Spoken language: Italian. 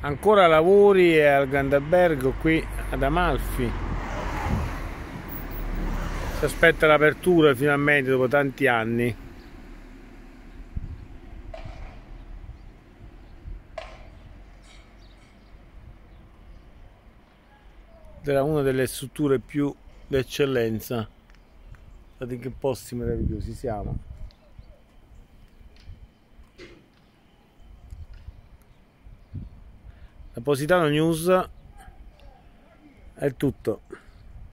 ancora lavori al Grande Albergo qui ad Amalfi. Si aspetta l'apertura finalmente dopo tanti anni. Era una delle strutture più d'eccellenza. Guardate che posti meravigliosi siamo da Positano News. È tutto